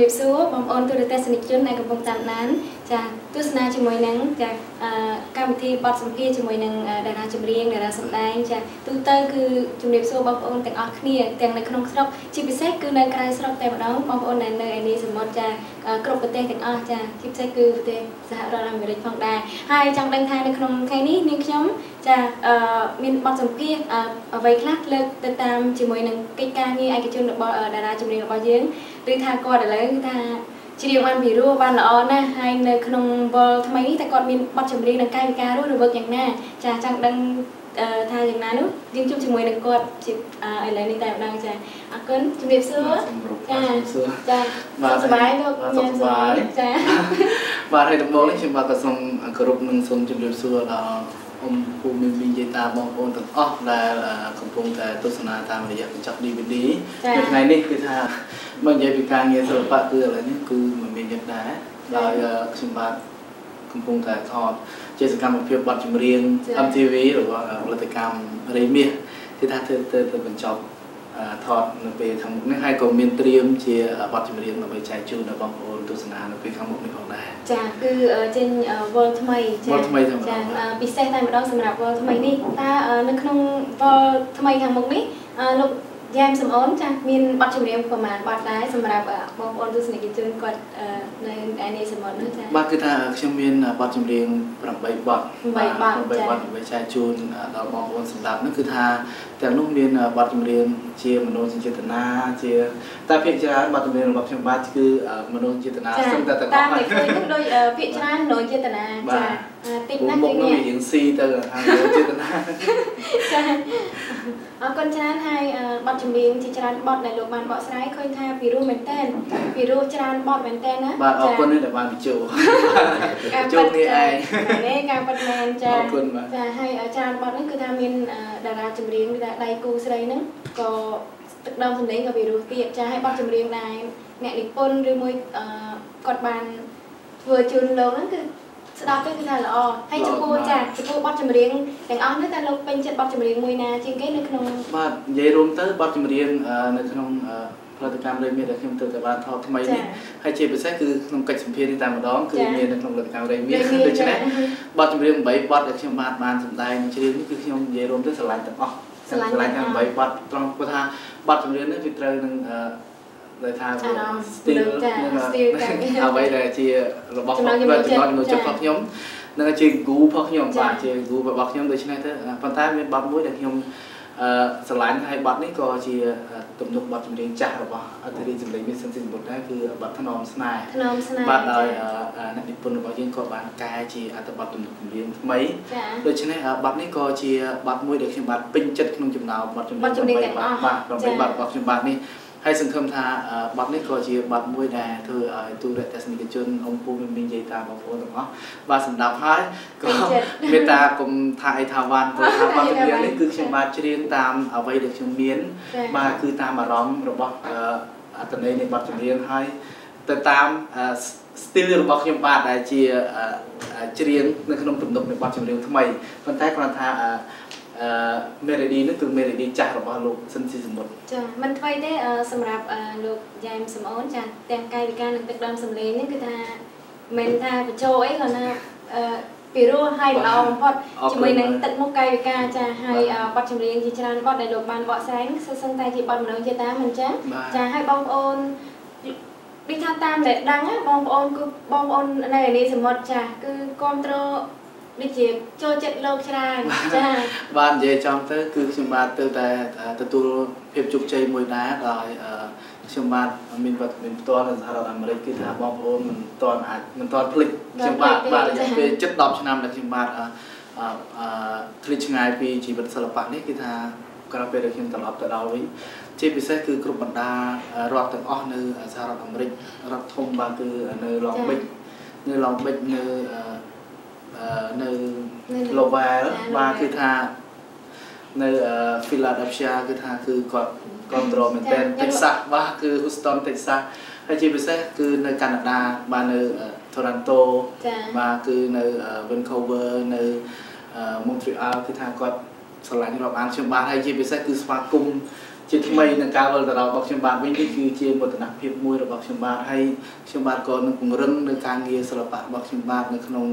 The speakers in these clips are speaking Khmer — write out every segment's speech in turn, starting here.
រប់ជំរាបសួរបងប្អូនទូរទស្សនិកជនដែលកំពុងតាមដានចាទស្សនាជាមួយនឹងចាកម្មវិធីបទសម្ភាសជាមួយនឹងតារាចម្រៀងតារាសម្ដែងចាទូទៅគឺជំរាបសួរបងប្អូនទាំងអស់គ្នាទាំងនៅក្នុងស្រុកជាពិសេសគឺនៅក្រៅស្រុកតែម្ដងបងប្អូនដែលនៅឯនេះសមុទ្រចាគ្រប់ប្រទេសទាំងអស់ចាជាពិសេសគឺប្រទេសសហរដ្ឋអាមេរិកផងដែរហើយចង់ដឹងថានៅក្នុងថ្ងៃនេះនាងខ្ញុំចាមានបទសម្ភាសអ្វីខ្លះលើកទៅតាមជាមួយនឹងកិច្ចការងារឯកជនរបស់តារាចម្រៀងរបស់យើង ឬថាគាត់ឥឡូវថាច្រៀងបានពីរោះបានល្អណាស់ហើយនៅក្នុងវល់ថ្មីនេះតែគាត់មានបទចម្រៀងនិងកាយវិការរស់រវើកយ៉ាងណាចាចង់ដឹងថាយ៉ាងណានោះយើងជួបជាមួយនឹងគាត់ជាឥឡូវនេះតែម្ដងចាអរគុណជំរាបសួរចាចាបាទសប្បាយលោកញ៉ាំសប្បាយចាបាទហើយដំបូងនេះខ្ញុំបាទក៏សូមគោរពនិងសូមជំរាបសួរដល់អ៊ំពូមីមីយាយតាបងប្អូនទាំងអស់ដែលកំពុងតែទស្សនាតាមរយៈកញ្ចក់ DVD នៅថ្ងៃនេះគឺថា មកនិយាយពីការងារសិល្បៈគឺឥឡូវនេះគឺមិនមានយ៉ាងដែរដោយខ្ញុំបាទកំពុងតែថតជាសកម្មភាពបទចម្រៀង MTV របស់ផលិតកម្មរេមាសគឺថាធ្វើទៅបញ្ចប់ថតនៅពេលខាងមុខនេះហើយក៏មានត្រៀមជាបទចម្រៀងដើម្បីចែកជូនដល់បងប្អូនទស្សនានៅពេលខាងមុខនេះផងដែរចាគឺចេញវល់ថ្មីចាវល់ថ្មីតែម្ដងចាពិសេសតែម្ដងសម្រាប់វល់ថ្មីនេះតើនៅក្នុងវល់ថ្មីខាងមុខនេះលោក យ៉ែមសំអូនចាមានបទចម្រៀងប្រហែលបទដែរសម្រាប់បងប្អូនទស្សនិកជនគាត់នៅឯនេះសមុទ្រនោះចាបាទគឺថាខ្ញុំមានបទចម្រៀង8បទ8បទ8បទដើម្បីចែកជូនដល់បងប្អូនសម្រាប់នោះគឺថាទាំងនោះមានបទចម្រៀងជាមនោសញ្ចេតនាជាតែភាគច្រើនបទចម្រៀងរបស់ខ្ញុំបាទគឺមនោសញ្ចេតនាសឹងតែទាំងអស់តាមតែឃើញនោះដូចភាគច្រើនមនោសញ្ចេតនាចាតិចណាស់គឺនេះរៀងស៊ីទៅខាងមនោសញ្ចេតនាចាអរគុណច្រើនហើយបទចម្រៀងជាច្រើនបទដែលលោកបានបកស្រាយឃើញថាពីរោះមែនតើពីរោះច្រើនបទមែនតើណាបាទអរគុណដែលបានបញ្ចូលចូលនេះឯងនេះការពិតមែនចាអរគុណបាទចាហើយច្រើនបទនេះគឺថាមានតារាចម្រៀងគឺថាដៃគូស្រីហ្នឹងក៏ទឹកដមសម្លេងក៏ពីរោះទៀតចាហើយបទចម្រៀងដែរអ្នកនិពន្ធឬមួយគាត់បានធ្វើជូនលោកហ្នឹងគឺ ស្ដាប់ទៅគឺថាល្អហើយចំពោះចាចំពោះបទចម្រៀងទាំងអស់នេះតើលោកពេញចិត្តបទចម្រៀងមួយណាជាងគេនៅក្នុងបាទនិយាយរួមទៅបទចម្រៀងនៅក្នុងផលិតកម្មរេមីដែលខ្ញុំទើបតែបានថតថ្មីនេះហើយជាពិសេសគឺក្នុងកិច្ចសម្ភារនេះតែម្ដងគឺមាននៅក្នុងផលិតកម្មរេមីដូច្នេះបទចម្រៀង8បទដែលខ្ញុំបានបានសម្ដែងច្រៀងនេះគឺខ្ញុំនិយាយរួមទៅស្រឡាញ់ទាំងអស់ស្រឡាញ់ទាំង8បទត្រង់ព្រោះថាបទចម្រៀងនេះវាត្រូវនឹង ដែលថា still អ្វីដែលជារបស់ចំណងចំណុចចិត្តរបស់ខ្ញុំនឹងជា guru របស់ខ្ញុំបាទជា guru របស់ខ្ញុំដូច្នេះទៅប៉ុន្តែមានបទមួយដែលខ្ញុំអឺស្រឡាញ់ហើយបទនេះក៏ជាទំនុកបទចម្រៀងចាស់របស់អធិរាជសម្លេងមានសិនសិនបុត្រដែរគឺបទថ្នមស្នេហ៍ថ្នមស្នេហ៍បាទដោយអ្នកនិពន្ធរបស់យើងក៏បានកែជាអត្ថបទទំនុកចម្រៀងថ្មីដូច្នេះបទនេះក៏ជាបទមួយដែលខ្ញុំបាទពេញចិត្តក្នុងចំណោមបទចម្រៀង8បាទ8បទរបស់ខ្ញុំបាទនេះ ហើយសង្ឃឹមថាបទនេះក៏ជាបទមួយដែលធ្វើឲ្យទូរទស្សនិកជនអង្គពូមាននិយាយតាមបងប្អូនទាំងអស់បាទសម្ដាប់ហើយក៏មេត្តាគុំថាអីថាវ៉ាន់ព្រោះថាបទចម្រៀងនេះគឺខ្ញុំបាទច្រៀងតាមអ្វីដែលខ្ញុំមានបាទគឺតាមអារម្មណ៍របស់អត្តន័យនៃបទចម្រៀងហើយទៅតាម style របស់ខ្ញុំបាទដែលជាច្រៀងនៅក្នុងទំនុកនៃបទចម្រៀងថ្មីប៉ុន្តែគ្រាន់ថា អឺមេរ៉េឌីនេះគឺមេរ៉េឌីចាស់របស់លោកស៊ិនស៊ីសមុទ្រចាមិនថ្មីទេសម្រាប់លោកយ៉ែមសំអូនចាទាំងកាយវិការនិងទឹកដមសម្លេងនេះគឺថាមិនថាបញ្ចូលអីគាត់ណាអឺពីរោះហើយល្អបំផុតជាមួយនឹងទឹកមុខកាយវិការចាហើយបទចម្រៀងជាច្រើនបទដែលលោកបានបកស្រាយសឹងតែជាបទមនោជាតាមិនចឹងចាហើយបងប្អូនដូចថាតាមដែលដឹងបងប្អូនគឺបងប្អូននៅឯនេះសមុទ្រចាគឺគ្រប់គ្រង ដូចជាចូលចិត្តលោកច្រើនចាបាទនិយាយចំទៅ គឺខ្ញុំបាទទៅតែទទួលភាពជោគជ័យមួយដែរដោយខ្ញុំបាទមានវត្តមានផ្ទាល់នៅសហរដ្ឋអាមេរិកគឺថាបងប្អូនមិនទាន់អាចមិនទាន់ភ្លេចខ្ញុំបាទបាទរយៈពេលជិត10ឆ្នាំដែលខ្ញុំបាទអឺអឺឃ្លីឆ្ងាយពីជីវិតសិល្បៈនេះគឺថាក្រោយពេលដែលខ្ញុំត្រឡប់ទៅដល់វិញជាពិសេសគឺគ្រប់បណ្ដារដ្ឋទាំងអស់នៅសហរដ្ឋអាមេរិករដ្ឋធំបាទគឺនៅ Long Beach នៅ Long Beach នៅ នៅ Global បាទគឺថានៅ Philadelphia គឺថាគឺគាត់គ្រប់គ្រងមែនទែន Texas បាទគឺ Houston Texas ហើយជាពិសេសគឺនៅកាណាដាបាទនៅ Toronto បាទគឺនៅ Vancouver នៅ Montreal គឺថាគាត់ស្រឡាញ់រាប់អានខ្ញុំបាទហើយជាពិសេសគឺស្វាគមន៍ជាថ្មីនឹងការវិលទៅដល់របស់ខ្ញុំបាទវិញនេះគឺជាមោទនភាពមួយរបស់ខ្ញុំបាទហើយខ្ញុំបាទក៏នឹងពង្រឹងនៅការងារសិល្បៈរបស់ខ្ញុំបាទនៅក្នុង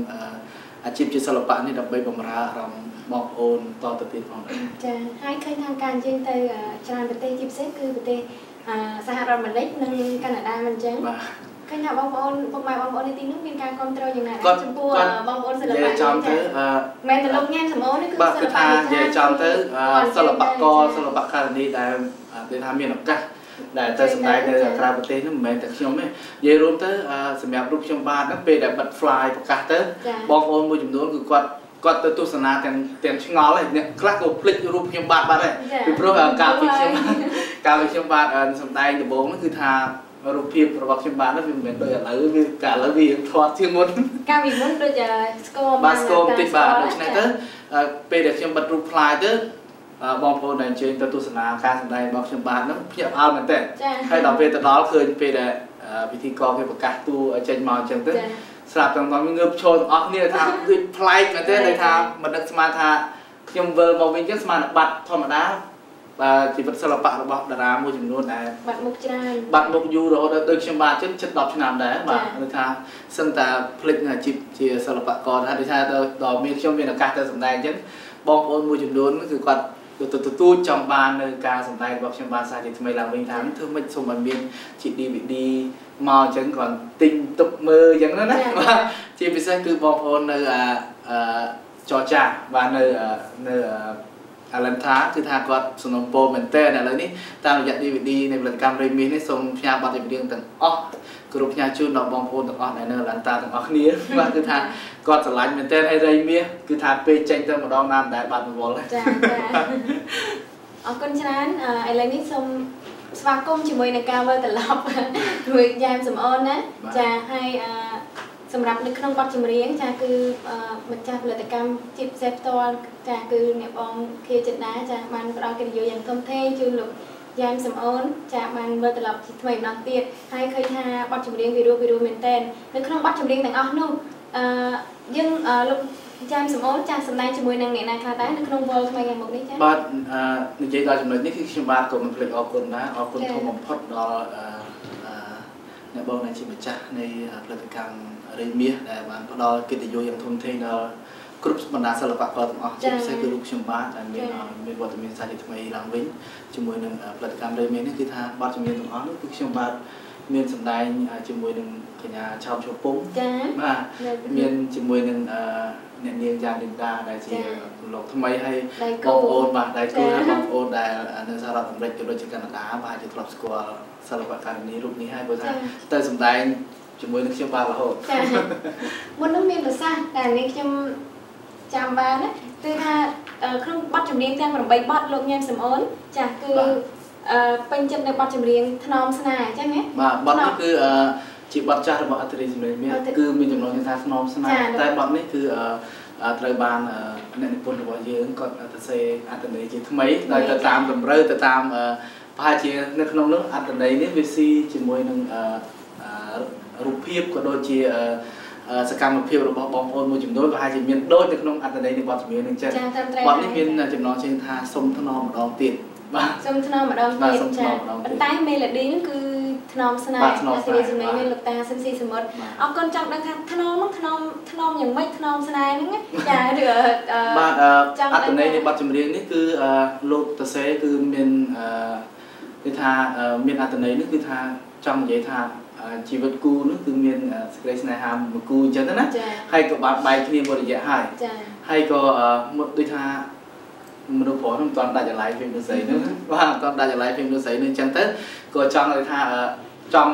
អាជីពជាសិល្បៈនេះដើម្បីបម្រើអារម្មណ៍បងប្អូនតទៅទៀតផងដែរចាហើយឃើញថាការយើងទៅច្រើនប្រទេសជាពិសេសគឺប្រទេសសហរដ្ឋអាមេរិកនិងកាណាដាមិនអញ្ចឹងបាទឃើញថាបងប្អូនពុកម៉ែបងប្អូននៅទីនោះមានការគ្រប់គ្រងយ៉ាងណាដែរចំពោះបងប្អូនសិល្បៈចំទៅមែនតែលោកញ៉ាំសមោនេះគឺសិល្បៈនិយាយចំទៅសិល្បករសិល្បករនីដែលគេថាមានឱកាស ដែលទៅសម្ដែងនៅក្រៅប្រទេសនោះមិនមែនតែខ្ញុំទេនិយាយរួមទៅសម្រាប់រូបខ្ញុំបាទហ្នឹងពេលដែលបិទ fly ប្រកាសទៅបងប្អូនមួយចំនួនគឺគាត់គាត់ទៅទស្សនាទាំងទាំងឆ្ងល់ហើយអ្នកខ្លះក៏ភ្លេចរូបខ្ញុំបាទបាត់ហើយពីព្រោះកាលពីខ្ញុំកាលពីខ្ញុំបាទសម្ដែងដំបូងហ្នឹងគឺថារូបភាពរបស់ខ្ញុំបានហ្នឹងវាមិនមែនដូចឥឡូវវាកាលឥឡូវវាធាត់ជាងមុនកាលពីមុនដូចស្គមបាទស្គមតិចបាទដូច្នេះទៅពេលដែលខ្ញុំបិទរូបផ្លាយទៅ បងប្អូនដែលអញ្ជើញទៅទស្សនាការសម្ដែងរបស់ខ្ញុំបាទហ្នឹងភ្ញាក់ផ្អើលមែនទែនហើយដល់ពេលទៅដល់ឃើញពេលដែលពិធីករគេប្រកាសតួចេញមកអញ្ចឹងទៅស្រាប់ទាំងងើបឈរទាំងអស់គ្នាថាដូចប្លែកមែនទែនដែលថាមិននឹកស្មានថាខ្ញុំវិលមកវិញអញ្ចឹងស្មានបាត់ធម្មតាបាទជីវិតសិល្បៈរបស់តារាមួយចំនួនដែលបាត់មុខច្រើនបាត់មុខយូររហូតដល់ដូចខ្ញុំបាទជិតជិត10ឆ្នាំដែរបាទគឺថាសឹងតែភ្លេចអាជីពជាសិល្បករថាដូចថាដល់មានខ្ញុំមានឱកាសទៅសម្ដែងអញ្ចឹងបងប្អូនមួយចំនួនគឺគាត់ ទៅទទួលចង់បាននៅការសម្ដែងរបស់ខ្ញុំបានសាជាថ្មីឡើងវិញថាធ្វើម៉េចសូមឲ្យមានជា DVD មកអញ្ចឹងគាត់ទិញទុកមើលអញ្ចឹងណាបាទជាពិសេសគឺបងប្អូននៅអឺចរចាបាទនៅនៅអាឡិនថាគឺថាគាត់សំណុំពោមែនតើឥឡូវនេះតាមរយៈ DVD នៃផលិតកម្មរេមីសនេះសូមផ្ញើបទចម្រៀងទាំងអស់ គ្រប់ផ្ញើជូនដល់បងប្អូនទាំងអស់ដែលនៅអាឡិនតាទាំងអស់គ្នាបាទគឺថាគាត់ស្រឡាញ់មែនតើហើយរេមីសគឺថាពេលចេញទៅម្ដងណាមិនដែលបាត់រវល់ចាចាអរគុណច្រើនឥឡូវនេះសូមស្វាគមន៍ជាមួយនឹងការវិលត្រឡប់រួចយ៉ែមសំអូនណាចាហើយអឺសម្រាប់នៅក្នុងបទចម្រៀងចាគឺម្ចាស់ផលិតកម្មជាពិសេសផ្ទាល់ចាគឺអ្នកបងខៀវចិន្តាចាបានផ្ដល់កិត្តិយសយ៉ាងធំធេងជូនលោក យ៉ាងសំអូនចាបានវិលត្រឡប់ជាថ្មីម្ដងទៀតហើយឃើញថាបទចម្រៀងវិរោវិរោមែនតែននៅក្នុងបទចម្រៀងទាំងអស់នោះអឺយើងលោកចាមសំអូនចាសម្ដែងជាមួយនឹងអ្នកណាខ្លះដែរនៅក្នុងវល់ថ្មីខាងមុខនេះចាបាទនិយាយដល់ចំណុចនេះគឺខ្ញុំបាទក៏មិនភ្លេចអរគុណដែរអរគុណធំបំផុតដល់អ្នកបងដែលជាម្ចាស់នៃផលិតកម្មរេមាសដែលបានផ្ដល់កិត្តិយសយ៉ាងធំធេងដល់ គ្រប់បណ្ដាសិល្បករទាំងអស់ជាពិសេសគឺរូបខ្ញុំបាទដែលមានមានវត្តមានសាជាថ្មីឡើងវិញជាមួយនឹងផលិតកម្មរេមាសនេះគឺថាបទចម្រៀងទាំងអស់នោះគឺខ្ញុំបាទមានសម្ដែងជាមួយនឹងកញ្ញាឆោមឈពុំចា៎បាទមានជាមួយនឹងអ្នកនាងយ៉ានីដាដែលជាលោកថ្មីហើយបងប្អូនបាទដែលគូបងប្អូនដែលនៅសហរដ្ឋអាមេរិកក៏ដូចជាកាណាដាបាទជាធ្លាប់ស្គាល់សិល្បករនេះរូបនេះហើយព្រោះថាទៅសម្ដែងជាមួយនឹងខ្ញុំបានរហូតចាមុននោះមានប្រសាសន៍តែនេះខ្ញុំ ចាំបានណាគឺថាក្នុងបទចម្រៀងទាំង8បទលោកញ៉ាំសំអូនចាគឺអឺពេញចិត្តនៅបទចម្រៀងថ្នមស្នេហ៍អញ្ចឹងណាបាទបទនេះគឺជាបទចាស់របស់អធិរាជសម្លេងមាសគឺមានចំណងថាថ្នមស្នេហ៍តែបទនេះគឺត្រូវបានអ្នកនិពន្ធរបស់យើងគាត់ទៅសេអត្ថន័យជាថ្មីដោយទៅតាមតម្រូវទៅតាមប្រហែលជានៅក្នុងនោះអត្ថន័យនេះវាស៊ីជាមួយនឹងរូបភាពក៏ដូចជា សកម្មភាពរបស់បងប្អូនមួយចំនួនប្រហែលជាមានដូចនៅក្នុងអត្ថន័យនៃបទចម្រៀងនឹងចឹងបទនេះមានចំណងជើងថាសុំថ្នមម្ដងទៀតបាទសុំថ្នមម្ដងទៀតចាប៉ុន្តែ melody ហ្នឹងគឺថ្នមស្នេហ៍អាសេរីសម្លេងមានលោកតាសិនស៊ីសមុទ្រអរគុណចង់ដឹងថាថ្នមហ្នឹងថ្នមថ្នមយ៉ាងម៉េចថ្នមស្នេហ៍ហ្នឹងចាឬបាទអត្ថន័យនៃបទចម្រៀងនេះគឺលោកតសេគឺមានគឺថាមានអត្ថន័យនេះគឺថាចង់និយាយថា ជីវិតគូនោះគឺមានសេចក្តីស្នេហាមួយគូអញ្ចឹងណាហើយក៏បានបែកគ្នាមួយរយៈហើយហើយក៏ដូចថាមនុស្សប្រុសនោះមិនទាន់ដាច់អាឡ័យពីមនុស្សស្រីនោះបាទមិនទាន់ដាច់អាឡ័យពីមនុស្សស្រីនោះអញ្ចឹងទៅក៏ចង់ឲ្យថាចង់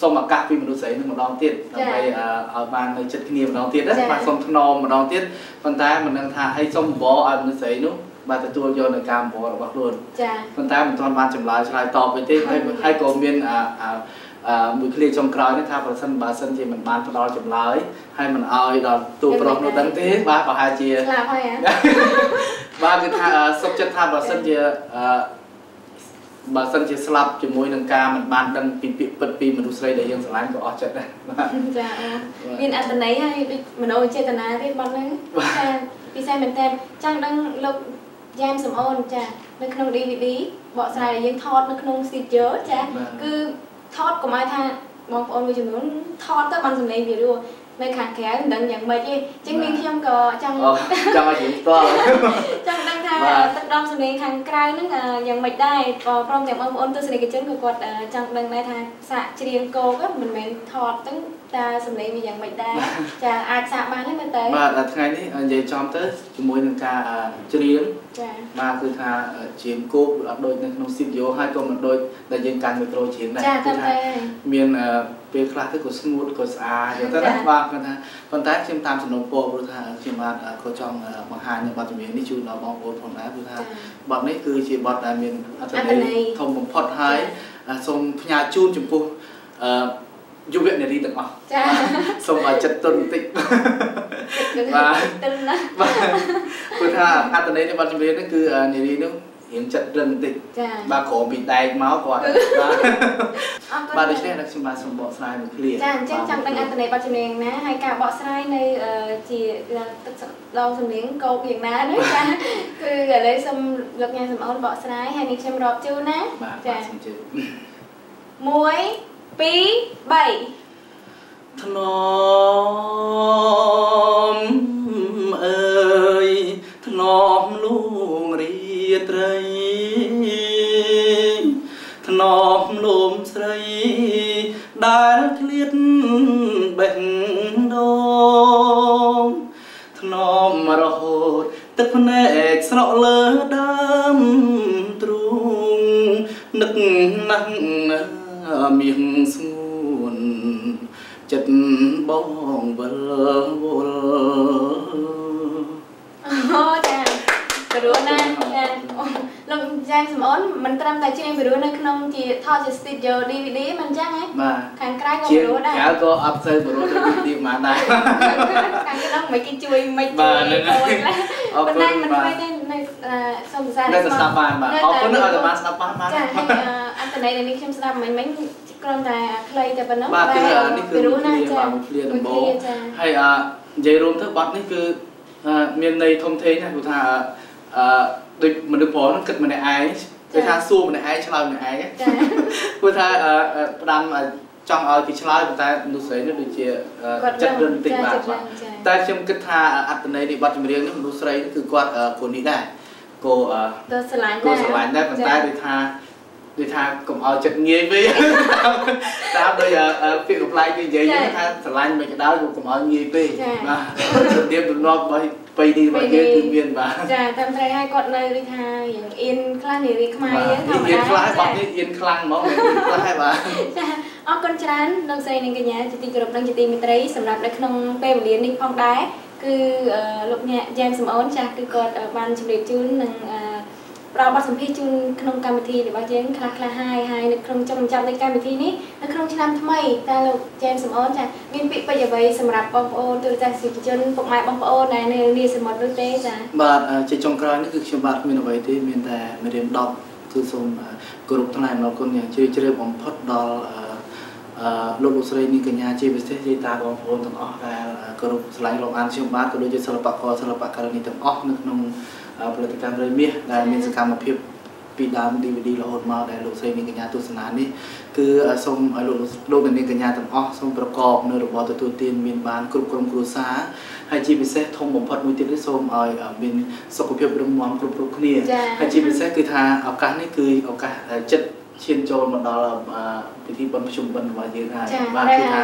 សូមឱកាសពីមនុស្សស្រីនឹងម្ដងទៀតដើម្បីឲ្យបាននៅចិត្តគ្នាម្ដងទៀតណាបាទសូមថ្នមម្ដងទៀតប៉ុន្តែមិនដឹងថាអីសូមបបឲ្យមនុស្សស្រីនោះបាទទទួលយកនៅការបបរបស់ខ្លួនចា៎ប៉ុន្តែមិនទាន់បានចម្លើយឆ្លើយតបវិញទេហើយហើយក៏មានអា មួយឃ្លាចុងក្រោយនេះថាប្រសិនបើសិនជាមិនបានផ្ដល់ចម្លើយហើយមិនអោយដល់ទូប្រុសនោះដឹងទេបាទប្រហែលជាស្លាប់ហើយបាទគឺថាសុខចិត្តថាបើសិនជាបើសិនជាស្លាប់ជាមួយនឹងការមិនបានដឹងពីពាក្យពិតពីមនុស្សស្រីដែលយើងស្រឡាញ់ក៏អស់ចិត្តដែរបាទចាមានអត្តន័យហើយដូចមโนចេតនាទៀតបងហ្នឹងចាពិសេសមែនតើចង់ដឹងលោកយ៉ែមសំអូនចានៅក្នុង DVD បកស្រាយដែលយើងថតនៅក្នុង studio ចាគឺ ថតកុំឲ្យថាបងប្អូនមួយចំនួនថតទៅបានសម្លេងវារស់នៅខាងក្រៅមិនដឹងយ៉ាងម៉េចទេអញ្ចឹងនាងខ្ញុំក៏ចង់ចង់ឲ្យយើងផ្ទាល់ចង់ដឹងថា ទឹកដមសម្លេងខាងក្រៅហ្នឹងយ៉ាងម៉េចដែរក៏ព្រមទាំងបងប្អូនទស្សនិកជនក៏គាត់ចង់ដឹងដែរថាសាកច្រៀងគោកមិនមែនថតទៅតើសម្លេងវាយ៉ាងម៉េចដែរចាអាចសាកបានទេមើលទៅបាទថ្ងៃនេះនិយាយចំទៅជាមួយនឹងការច្រៀងចាបាទគឺថាច្រៀងគោកអត់ដូចនៅក្នុង studio ហើយក៏មិនដូចដែលយើងកាន់មីក្រូច្រៀងដែរគឺថាមាន ពេលខ្លះទៅក៏ស្ងួតក៏ស្អាតចឹងទៅណាបាទគាត់ថាប៉ុន្តែខ្ញុំតាមសំណុំពរព្រោះថាខ្ញុំបាទក៏ចង់បង្ហាញនៅបទចម្រៀងនេះជូនដល់បងប្អូនផងដែរព្រោះថាបទនេះគឺជាបទដែលមានអត្ថន័យធំបំផុតហើយសូមផ្ញើជូនចំពោះអឺយុវនារីទាំងអស់ចាសូមឲ្យចិត្តទុនបន្តិចបាទទុនណាបាទព្រោះថាអត្តន័យនៃបទចម្រៀងនេះគឺនារីនោះ រៀងចិត្តរឹងបន្តិចចាបាទក្រោមពីដែកមកគាត់បាទបាទដូច្នេះអ្នកខ្ញុំបាទសូមបកស្រាយមួយឃ្លាចាអញ្ចឹងចង់ដឹងអត្តន័យបទចម្រៀងណាហើយការបកស្រាយនៅជាទឹកដងសំនៀងកោកយ៉ាងណាណាចាគឺឥឡូវសូមលោកញ៉ាំសំអូនបកស្រាយហើយនេះខ្ញុំរាប់ជូនណាចាសូមជឿ1 2 3ធ្នមអើយធ្នមលួងរី ត្រីធ្នមលំស្រីដែលឃ្លាតបេះដូងធ្នមរហូតទឹកភ្នែកស្រក់លើដើមទ្រូងនឹកណាស់មាសស្ងួនចិត្តបងវិលវល់អូចា ព្រោះណាចាលោកចាងសំអូនមិនត្រឹមតែជាព្រោះនៅក្នុងជាថតជា studio DVD មិនអញ្ចឹងហ៎បាទខាងក្រៅក៏ព្រោះដែរក្រៅក៏អត់ទៅព្រោះ DVD មកដែរខាងក្រៅមិនគេជួយមិនជួយអូនប៉ុន្តែមិនធ្វើទេនៅសូមសារនៅស្ដាប់បានបាទអរគុណឲ្យតែបានស្ដាប់បានបានចាអត្តន័យនេះខ្ញុំស្ដាប់មិញមិញគ្រាន់តែខ្លីតែប៉ុណ្ណឹងបាទគឺនេះគឺព្រោះណាចាឃ្លាដំបូងហើយអនិយាយរួមទៅបទនេះគឺមានន័យធំធេងណាព្រោះថា អឺដូចមនុស្សប្រុសហ្នឹងគិតម្នាក់ឯងគេថាសួរម្នាក់ឯងឆ្លើយម្នាក់ឯងចាព្រោះថាផ្ដាំចង់ឲ្យគេឆ្លើយប៉ុន្តែមនុស្សស្រីនេះដូចជាចិត្តរឹងតិចបាទតែខ្ញុំគិតថាអត្តន័យនៃបទចម្រៀងនេះមនុស្សស្រីគឺគាត់គូនេះដែរគោទៅស្រឡាញ់ដែរគោស្រឡាញ់ដែរប៉ុន្តែដូចថាដូចថាកុំឲ្យចិត្តងាយពេកតាមដូចពាក្យកំ pl ៃគេនិយាយថាស្រឡាញ់មិនក្តៅកុំឲ្យងាយពេកបាទជំរាបទំនាប់របស់ បីនេះរបស់យើងគឺមានបាទចាតាមត្រូវហើយគាត់នៅដូចថាយ៉ាងអៀនខ្លះនារីខ្មែរយើងធម្មតាអៀនខ្លះបាត់នេះអៀនខ្លាំងហ្មងខ្លះហើយបាទចាអរគុណច្រើនលោកស្រីនិងកញ្ញាជាទីគោរពនិងជាទីមេត្រីសម្រាប់នៅក្នុងពេលវេលានេះផងដែរគឺលោកអ្នកយ៉ែមសំអូនចាស់គឺគាត់បានជម្រាបជូននឹង ផ្ដល់បទសម្ភាសន៍ជូនក្នុងកម្មវិធីរបស់យើងខ្លះខ្លះហើយហើយនៅក្នុងចំចាប់នៃកម្មវិធីនេះនៅក្នុងឆ្នាំថ្មីតើលោកចែមសំអូនចាមានពាក្យពេចន៍អ្វីសម្រាប់បងប្អូនទូរទស្សនិកជនពុកម៉ែបងប្អូនដែលនៅនីសមុទ្រនោះទេចាបាទជាចុងក្រោយនេះគឺខ្ញុំបាទគ្មានអ្វីទេមានតែមេរៀន10គឺសូមគោរពថ្លែងអំណរគុណយ៉ាងជ្រាលជ្រៅបំផុតដល់អឺលោកលោកស្រីនាងកញ្ញាជាពិសេសយាយតាបងប្អូនទាំងអស់ដែលគោរពស្រឡាញ់លោកអានខ្ញុំបាទក៏ដូចជាសិល្បករសិល្បករនេះទាំងអស់នៅក្នុង ផលិតកម្មរៃមាសដែលមានសកម្មភាពពីដើម DVD រហូតមកដែលលោកស្រីនាងកញ្ញាទស្សនានេះគឺសូមឲ្យលោកលោកនាងកញ្ញាទាំងអស់សូមប្រកបនៅរបបទទួលទានមានបានគ្រប់ក្រុមគ្រួសារហើយជាពិសេសធំបំផុតមួយទៀតគឺសូមឲ្យមានសុខភាពរឹងមាំគ្រប់គ្រប់គ្នាហើយជាពិសេសគឺថាឱកាសនេះគឺឱកាសចិត្តឈានចូលមកដល់ពិធីបុណ្យភ្ជុំបិណ្ឌរបស់យើងហើយបាទគឺថា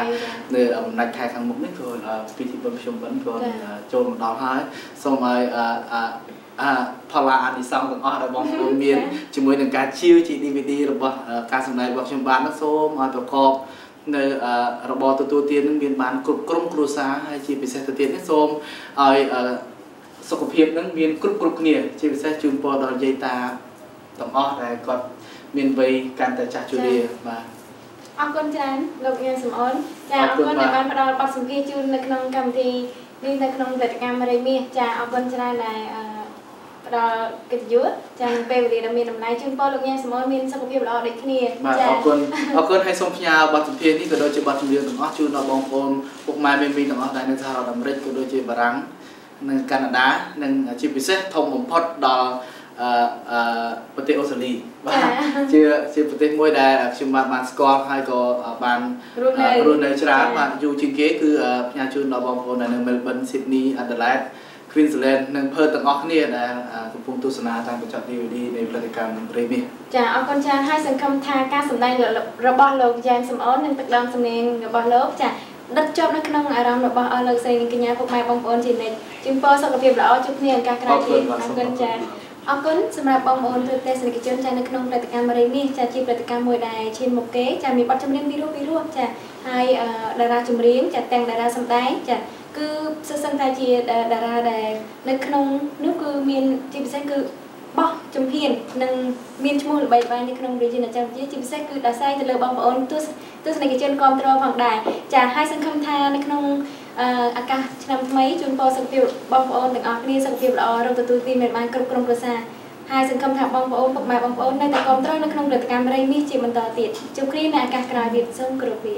នៅអំណាចខែខាងមុខនេះក៏ពិធីបុណ្យភ្ជុំបិណ្ឌក៏ចូលមកដល់ហើយសូមឲ្យអា ផលអានិសង្ឃទាំងអស់ដែលបងប្អូនមានជាមួយនឹងការជាវជា DVD របស់ការសម្ដែងរបស់ខ្ញុំបាននោះសូមឲ្យប្រកបនៅរបរទទួលទាននឹងមានបានគ្រប់ក្រុមគ្រួសារហើយជាពិសេសទៅទៀតនេះសូមឲ្យសុខភាពនឹងមានគ្រប់គ្រប់គ្នា ជាពិសេសជូនពរដល់យាយតាទាំងអស់ដែលគាត់មានវ័យកាន់តែចាស់ជរាបាទអរគុណច្រើនលោកញ៉ាំសំអូនចាអរគុណដែលបានផ្ដល់បទសម្ភាសន៍ជូននៅក្នុងកម្មវិធីនេះនៅក្នុងវេទិកាមរៃមាសចាអរគុណច្រើនដែល ផ្ដល់កិត្តិយសចាំពេលវេលាដ៏មានតម្លៃជូនពរលោកញ៉ាំសមនមានសុខភាពល្អដូចគ្នាបាទអរគុណអរគុណហើយសូមផ្ញើបទសម្ភាសន៍នេះក៏ដូចជាបទចម្រៀងទាំងអស់ជូនដល់បងប្អូនពុកម៉ែមីមីទាំងអស់ដែលនៅសហរដ្ឋអាមេរិកក៏ដូចជាបារាំងនិងកាណាដានិងជាពិសេសធំបំផុតដល់អឺអឺប្រទេសអូស្ត្រាលីបាទជាជាប្រទេសមួយដែលខ្ញុំបានបានស្គាល់ហើយក៏បានរស់នៅរស់នៅច្រើនបាទយូរជាងគេគឺផ្ញើជូនដល់បងប្អូននៅ Melbourne Sydney Adelaide Queensland និង Perth ទាំងអស់គ្នាដែលកំពុងទស្សនាតាមកញ្ចក់ DVD នៃផលិតកម្មរីនេះចាអរគុណច្រើនហើយសង្ឃឹមថាការសម្ដែងរបស់លោកយ៉ែមសំអូននិងទឹកដមសំនៀងរបស់លោកចាដិតជាប់នៅក្នុងអារម្មណ៍របស់អស់លោកស្រីនិងកញ្ញាពុកម៉ែបងប្អូនជានិច្ចជូនពរសុខភាពល្អជួបគ្នាឱកាសក្រោយទៀតអរគុណចាអរគុណសម្រាប់បងប្អូនទូទេសនិកជនចានៅក្នុងព្រឹត្តិកម្មរីនេះចាជាព្រឹត្តិកម្មមួយដែលឈានមុខគេចាមានបទចម្រៀងពីរោះពីរោះចាហើយតារាចម្រៀងចាទាំងតារាសម្ដែងចា គឺសិស្សឹងតែជាតារាដែលនៅក្នុងនោះគឺមានជាពិសេសគឺបោះជំហាននិងមានឈ្មោះល្បីល្បាញនៅក្នុងរាជាណាចក្រជាជាពិសេសគឺដោយសារទៅលើបងប្អូនទស្សទស្សនិកជនគ្រប់គ្រងផងដែរចាហើយសង្ឃឹមថានៅក្នុងឱកាសឆ្នាំថ្មីជូនពរសុខភាពបងប្អូនទាំងអស់គ្នាសុខភាពល្អរកទទួលទានមានបានគ្រប់ក្រុមគ្រួសារហើយសង្ឃឹមថាបងប្អូនពុកម៉ែបងប្អូននៅតែគ្រប់គ្រងនៅក្នុងព្រឹត្តិកម្មរៃនេះជាបន្តទៀតជួបគ្នានៅឱកាសក្រោយទៀតសូមគោរពលា